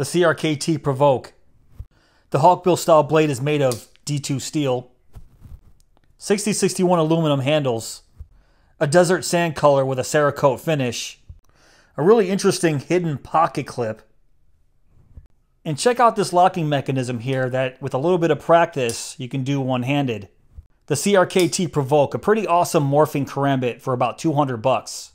The CRKT Provoke. The Hawkbill style blade is made of D2 steel. 6061 aluminum handles. A desert sand color with a Cerakote finish. A really interesting hidden pocket clip. And check out this locking mechanism here that with a little bit of practice you can do one-handed. The CRKT Provoke, a pretty awesome morphing karambit for about 200 bucks.